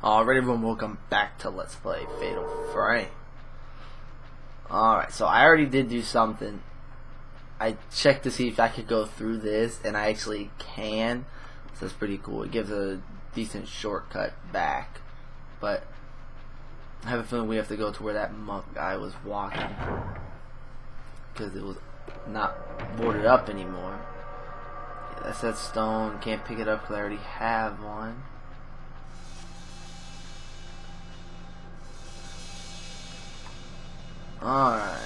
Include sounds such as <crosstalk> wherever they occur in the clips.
Alright everyone, welcome back to Let's Play Fatal Frame. Alright, so I already did do something. I checked to see if I could go through this, and I actually can. So that's pretty cool. It gives a decent shortcut back. But I have a feeling we have to go to where that monk guy was walking. Because it was not boarded up anymore. Yeah, that's that stone. Can't pick it up because I already have one. Alright.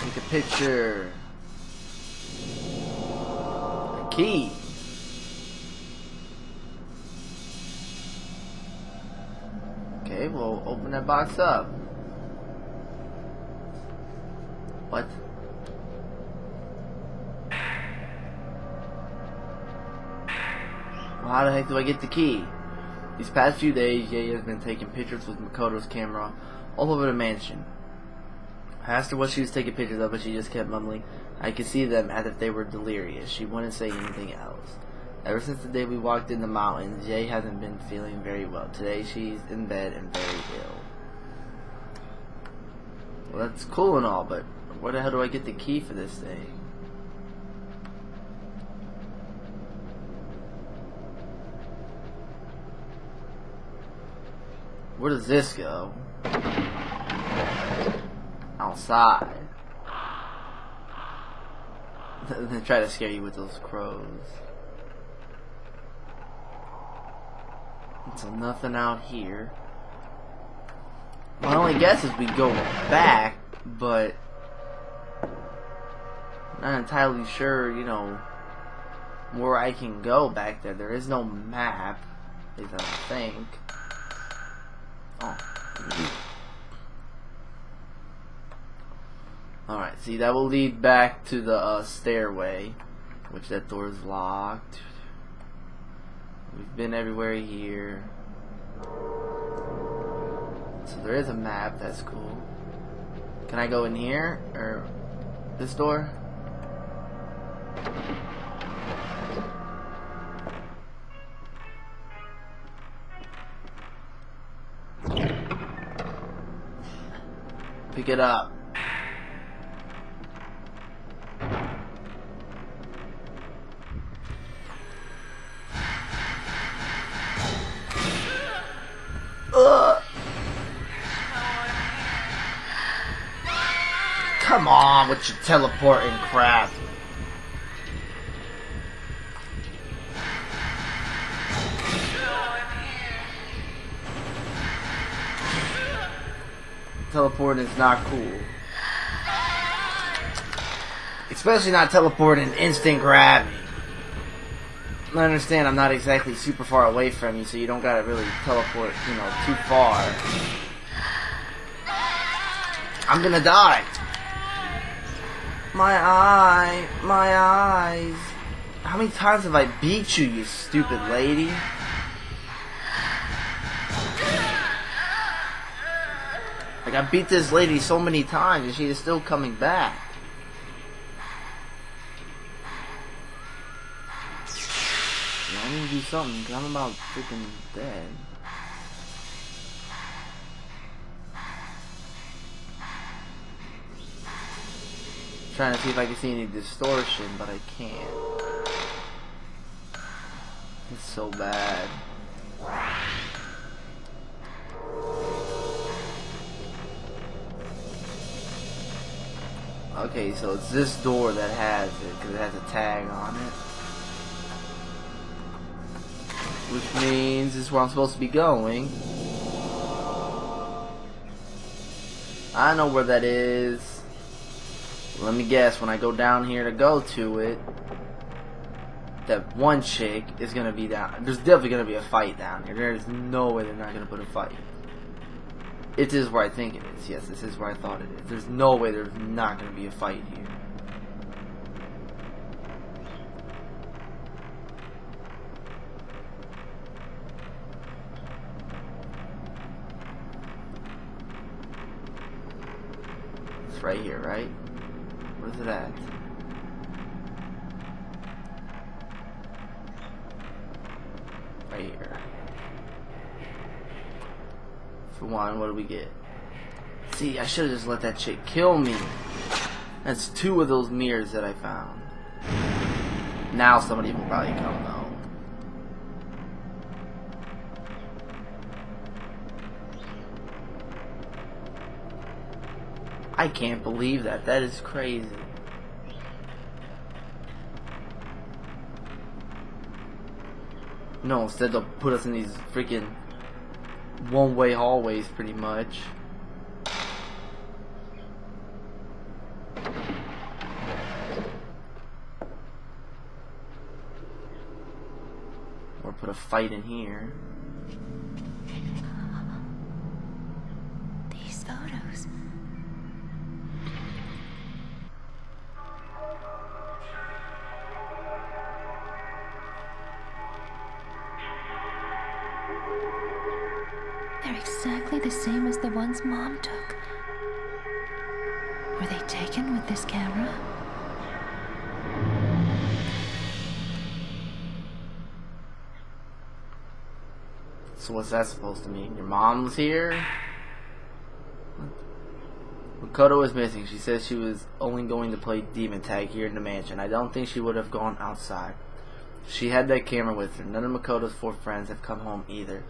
Take a picture. A key. Okay, we'll open that box up. What? Well, how the heck do I get the key? These past few days, Yae has been taking pictures with Makoto's camera all over the mansion. I asked her what she was taking pictures of, but she just kept mumbling. I could see them as if they were delirious. She wouldn't say anything else. Ever since the day we walked in the mountains, Yae hasn't been feeling very well. Today she's in bed and very ill. Well, that's cool and all, but where the hell do I get the key for this thing? Where does this go? Outside. they try to scare you with those crows. So nothing out here. My only guess is we go back, but not entirely sure, you know, where I can go back there. There is no map, I don't think. Oh. Alright, see, that will lead back to the uh, stairway, which that door is locked. We've been everywhere here. So there is a map, that's cool. Can I go in here? Or this door? Pick it up. With your teleporting crap. Teleporting is not cool. Especially not teleporting instant grab. I understand I'm not exactly super far away from you, so you don't gotta really teleport, you know, too far. I'm gonna die. My eye, my eyes. How many times have I beat you, you stupid lady? Like, I beat this lady so many times, and she is still coming back. I need to do something, because I'm about freaking dead. Trying to see if I can see any distortion, but I can't. It's so bad. Okay, so it's this door that has it, because it has a tag on it. Which means this is where I'm supposed to be going. I know where that is. Let me guess, when I go down here to go to it, that one chick is gonna be down. There's definitely gonna be a fight down here. There's no way they're not gonna put a fight. It is where I think it is. Yes, this is where I thought it is. There's no way there's not gonna be a fight here. It's right here, right? Where's it at? Right here. For one, what do we get? See, I should have just let that chick kill me. That's two of those mirrors that I found. Now somebody will probably come though. I can't believe that. That is crazy. No, instead they'll put us in these freaking one-way hallways pretty much. Fight in here. These photos. They're exactly the same as the ones Mom took. Were they taken with this camera? So what's that supposed to mean? Your mom's here? Makoto is missing. She says she was only going to play demon tag here in the mansion. I don't think she would have gone outside. She had that camera with her. None of Makoto's four friends have come home either.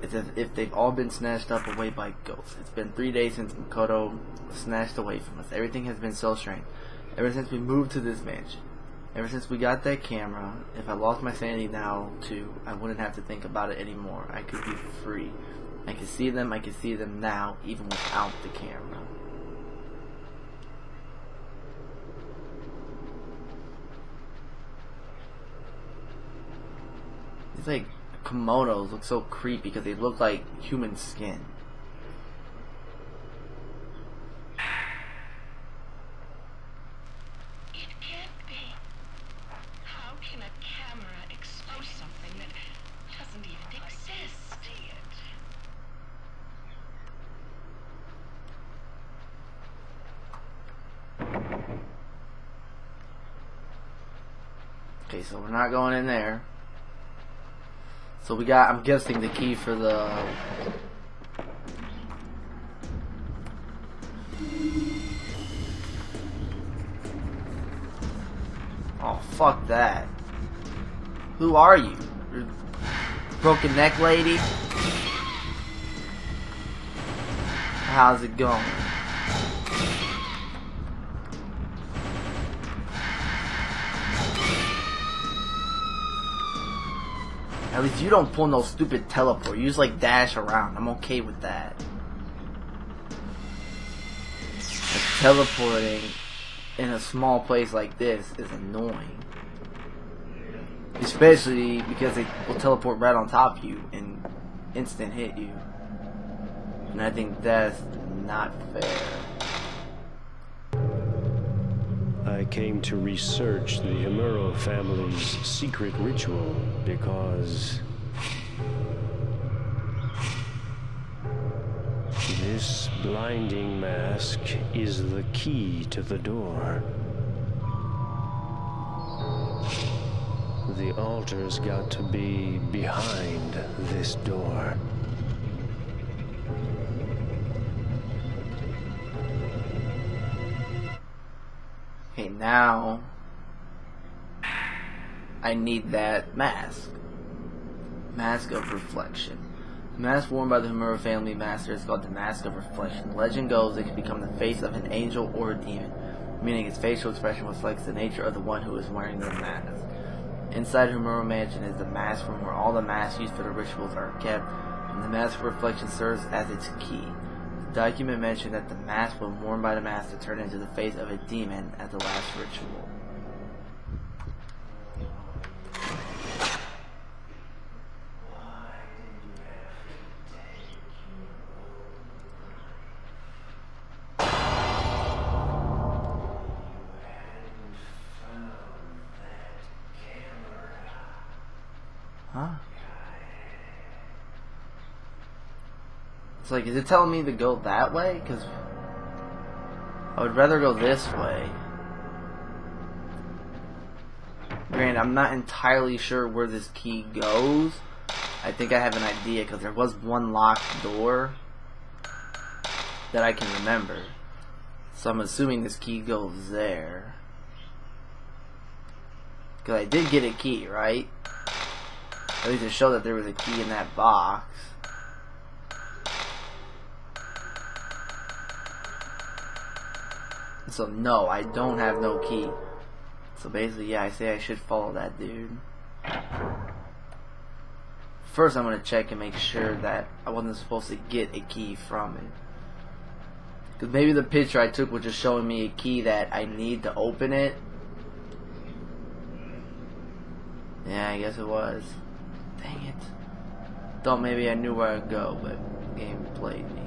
It's as if they've all been snatched up away by ghosts. It's been three days since Makoto was snatched away from us. Everything has been so strange. Ever since we moved to this mansion. Ever since we got that camera, if I lost my sanity now too, I wouldn't have to think about it anymore. I could be free. I could see them, I could see them now, even without the camera. These like kimonos look so creepy because they look like human skin. It can't be. How can a camera expose something that doesn't even exist? Okay, so we're not going in there. So we got, I'm guessing, the key for the... Oh, fuck that. Who are you? Broken neck lady? How's it going? At least you don't pull no stupid teleport. You just like dash around. I'm okay with that. Like, teleporting in a small place like this is annoying. Especially because they will teleport right on top of you and instant hit you. And I think that's not fair. I came to research the Himuro family's secret ritual because this blinding mask is the key to the door. The altar's got to be behind this door. Now I need that mask. Mask of Reflection. The mask worn by the Himuro family master is called the Mask of Reflection. Legend goes it can become the face of an angel or a demon, meaning its facial expression reflects the nature of the one who is wearing the mask. Inside Himuro Mansion is the mask room where all the masks used for the rituals are kept, and the Mask of Reflection serves as its key. The document mentioned that the mask when worn by the master turned into the face of a demon at the last ritual. It's like, is it telling me to go that way? Because I would rather go this way. Granted, I'm not entirely sure where this key goes. I think I have an idea because there was one locked door that I can remember. So I'm assuming this key goes there. Because I did get a key, right? At least it showed that there was a key in that box. So no, I don't have no key. So basically, yeah, I say I should follow that dude. First, I'm gonna check and make sure that I wasn't supposed to get a key from it. Because maybe the picture I took was just showing me a key that I need to open it. Yeah, I guess it was. Dang it. Thought maybe I knew where I'd go, but game played me.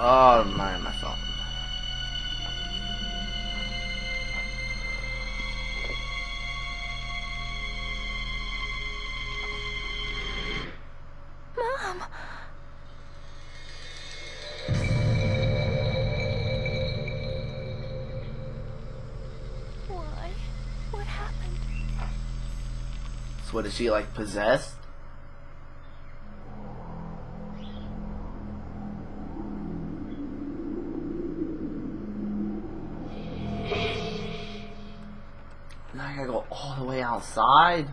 Oh my, my phone. Mom! Why? What happened? So what is she like possessed? Outside.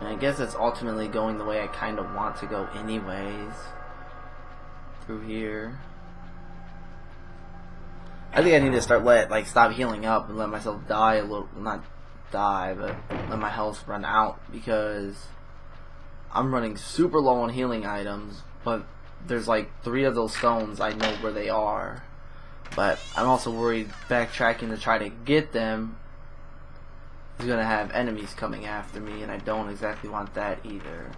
I guess it's ultimately going the way I kind of want to go anyways. Through here. I think I need to start let like stop healing up and let myself die a little not die, but let my health run out because I'm running super low on healing items, but there's like three of those stones I know where they are. But I'm also worried backtracking to try to get them is gonna have enemies coming after me and I don't exactly want that either.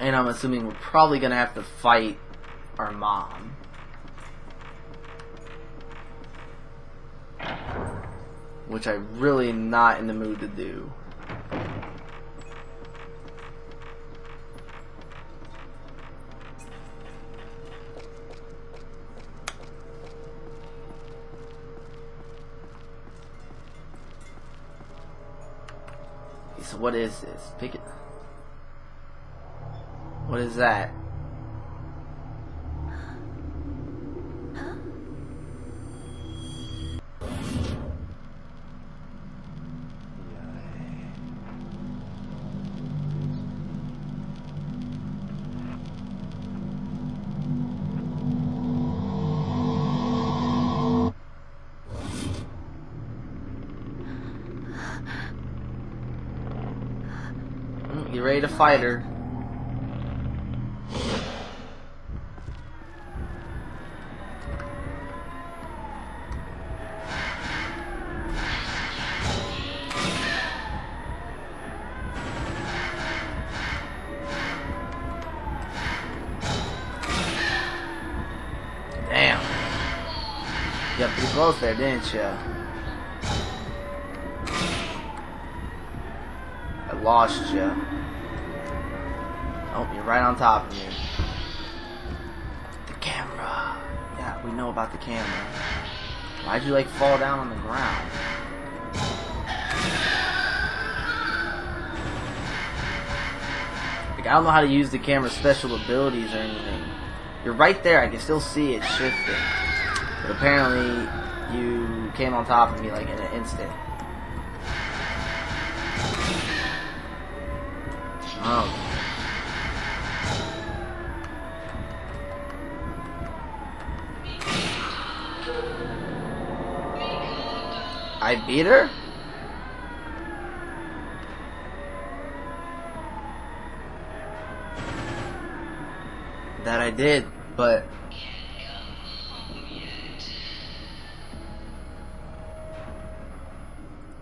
And I'm assuming we're probably gonna have to fight our mom. Which I'm really not in the mood to do. So what is this? Pick it. What is that? You ready to fight her? Damn. You got pretty close there, didn't you? I lost you. Right on top of me. The camera. Yeah, we know about the camera. Why'd you like fall down on the ground? Like, I don't know how to use the camera's special abilities or anything. You're right there, I can still see it shifting. But apparently, you came on top of me like in an instant. Oh. I beat her? That I did, but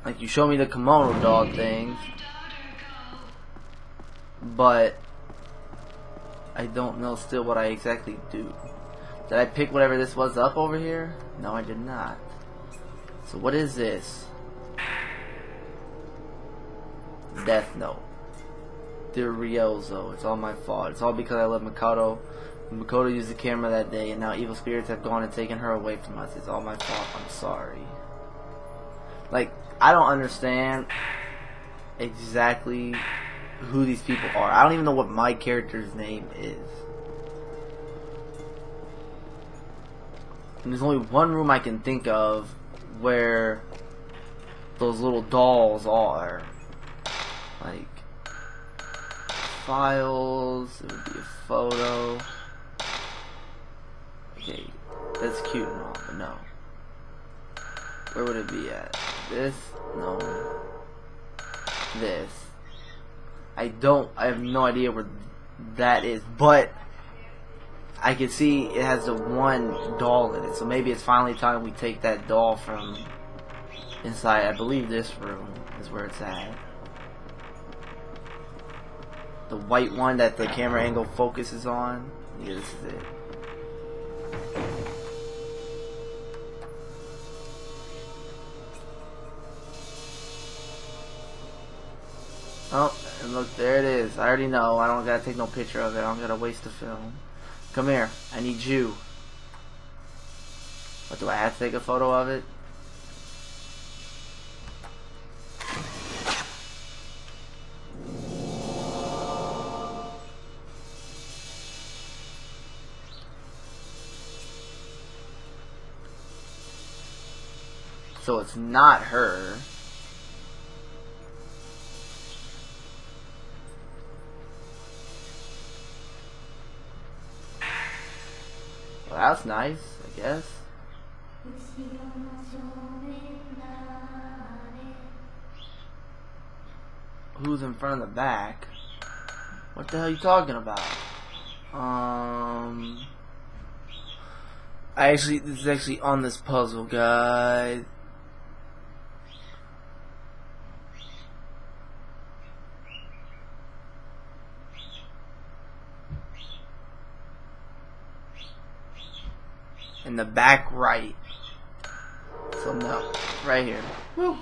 like you show me the kimono dog things, but I don't know still what I exactly do. Did I pick whatever this was up over here? No, I did not. So what is this? Death Note. Dear Ryozo, it's all my fault. It's all because I love Makoto. Makoto used the camera that day, and now evil spirits have gone and taken her away from us. It's all my fault. I'm sorry. Like, I don't understand exactly who these people are. I don't even know what my character's name is. And there's only one room I can think of where those little dolls are. Like, files, it would be a photo. Okay, that's cute and all, but no. Where would it be at? This? No. This. I don't, I have no idea where that is, but I can see it has the one doll in it, so maybe it's finally time we take that doll from inside. I believe this room is where it's at. The white one that the camera angle focuses on. Yeah, this is it. Oh, and look, there it is. I already know. I don't gotta take no picture of it. I don't gotta waste the film. Come here. I need you. What, do I have to take a photo of it? So it's not her. Well, that's nice, I guess. Who's in front of the back? What the hell are you talking about? Um, I actually, this is actually on this puzzle guide. The back right. So no, right here. Woo.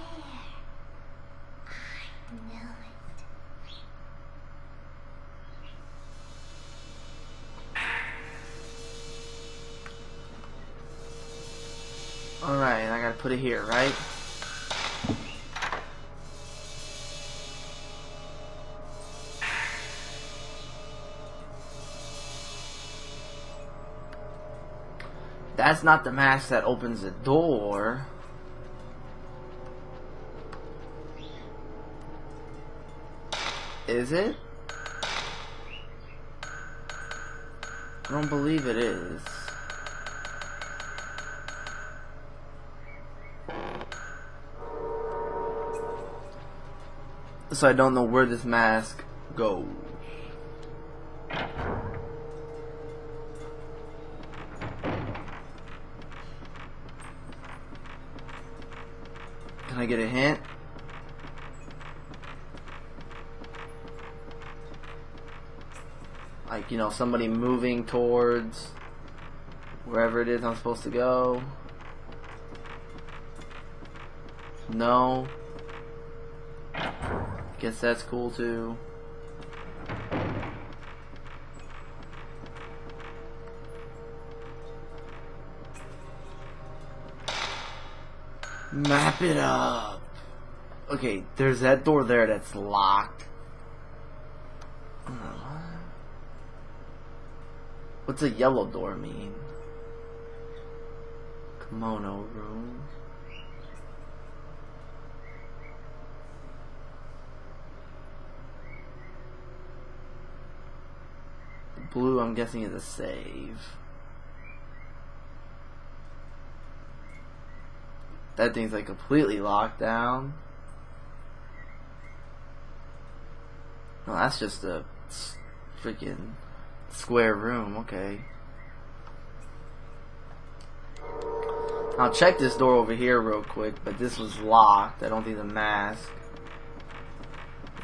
Alright, I gotta put it here, right? That's not the mask that opens the door. Is it? I don't believe it is. So I don't know where this mask goes. Get a hint? Like, you know, somebody moving towards wherever it is I'm supposed to go. No. Guess that's cool too. Map it up. Okay, there's that door there that's locked. Uh, What's a yellow door mean? Kimono room. Blue, I'm guessing, is a save. That thing's like completely locked down. No, that's just a freaking square room. Okay. I'll check this door over here real quick, but this was locked. I don't think the mask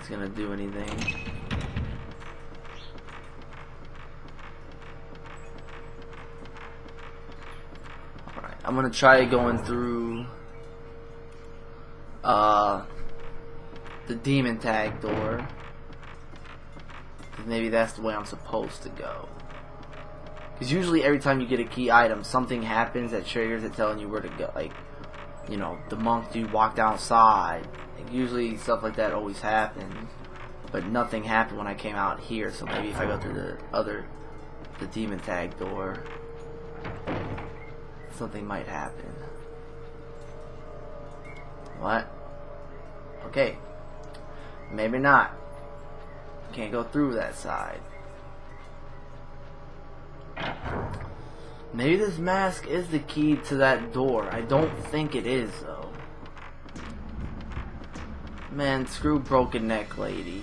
is gonna do anything. Alright, I'm gonna try going through uh the demon tag door. Maybe that's the way I'm supposed to go. Because usually every time you get a key item, something happens that triggers it telling you where to go. Like, you know, the monk dude walked outside. Like, usually stuff like that always happens. But nothing happened when I came out here. So maybe if I go through the other, the demon tag door, something might happen. What? Okay. Maybe not. Can't go through that side. Maybe this mask is the key to that door. I don't think it is, though. Man, screw broken neck lady.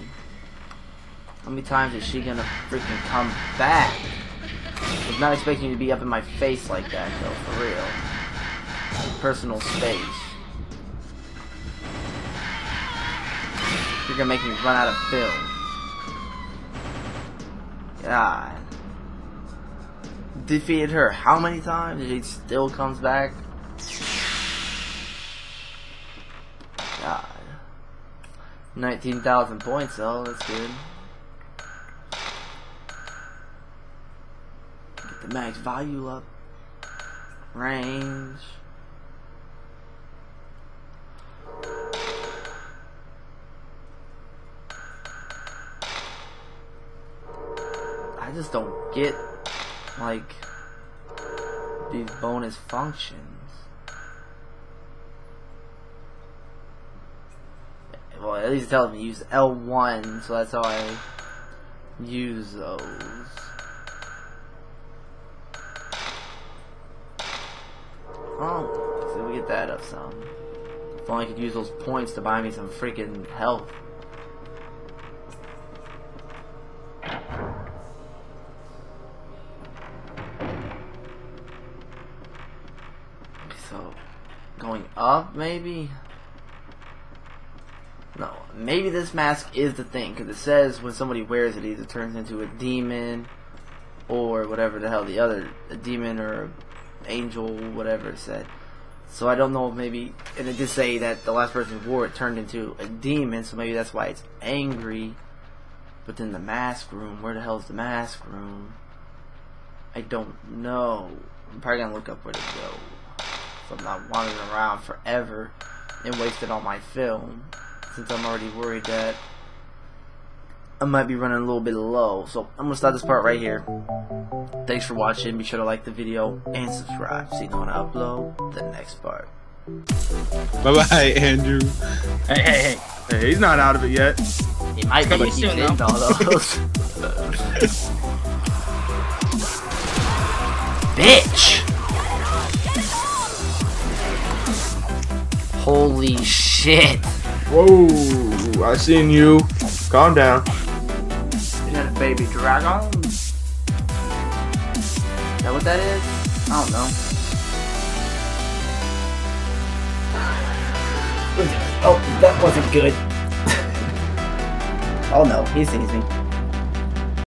How many times is she gonna freaking come back? I was not expecting you to be up in my face like that, though, for real. Personal space. Gonna make me run out of film. God. Defeated her how many times? She still comes back? God. 19,000 points though, that's good. Get the max value up. Range. I just don't get like these bonus functions. Well, at least it tells me use L1, so that's how I use those. Oh, see, we get that up some. If only I could use those points to buy me some freaking health. So, going up maybe? No, maybe this mask is the thing because it says when somebody wears it, it either turns into a demon or whatever the hell the other a demon or angel, whatever it said. So I don't know if maybe, and it did say that the last person who wore it turned into a demon, so maybe that's why it's angry. But then the mask room, where the hell is the mask room? I don't know. I'm probably gonna look up where to go. So I'm not wandering around forever and wasting all my film. Since I'm already worried that I might be running a little bit low. So I'm gonna start this part right here. Thanks for watching. Be sure to like the video and subscribe so you know when I upload the next part. Bye bye, Andrew. Hey, hey, hey. Hey, he's not out of it yet. He might be he's soon, in though. all those. <laughs> Bitch! Holy shit! Whoa, I seen you. Calm down. Is that a baby dragon? Is that what that is? I don't know. Oh, that wasn't good. <laughs> oh no, he sees me.